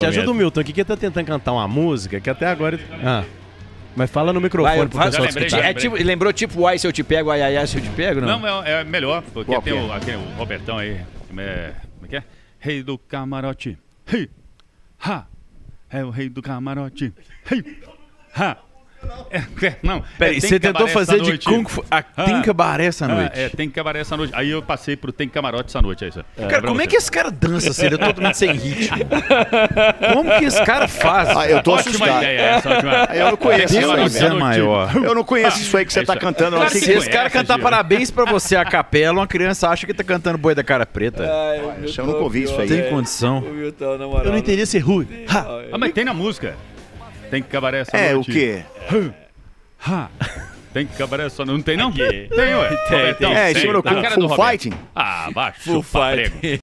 Te ajuda o Milton aqui que tá tentando cantar uma música que até agora. Ah. Mas fala no microfone Vai, pro pessoal lembrei, escutar. É tipo, lembrou tipo o ai se eu te pego, ai ai ai se eu te pego, não? Não, é, é melhor, porque Qual tem é? o, aquele, o Robertão aí. É, como é que é? Rei do camarote. Rei. Ha. É o rei do camarote. Rei. Ha. É, é, não. Peraí, é, você tentou fazer de. Kung Fu. Ah, Ah. tem cabaré essa Ah, noite. é, tem cabaré essa noite. Aí eu passei pro tem camarote essa noite, é isso. Cara, como é que esse cara dança assim? Ele é totalmente sem ritmo. Como que esse cara faz? Ah, eu tô Ótima assustado. ideia essa, ótima. Eu não conheço Tem isso aí, Deus é maior. Eu não conheço isso aí que você É tá cantando. Claro Não Se esse cara cantar parabéns pra você a capela, uma criança acha que tá cantando boi da cara preta. Eu nunca ouvi isso aí. Tem condição. Eu não entendi esse Rui. Ha. Ah, mas tem na música. Tem cabaré essa É, o noite. quê? Ha. Tem cabaré essa noite. Não tem, não? Tem, ué. É, tem. cima do Na cara Full do. Fighting? Ah, vai chupar prego.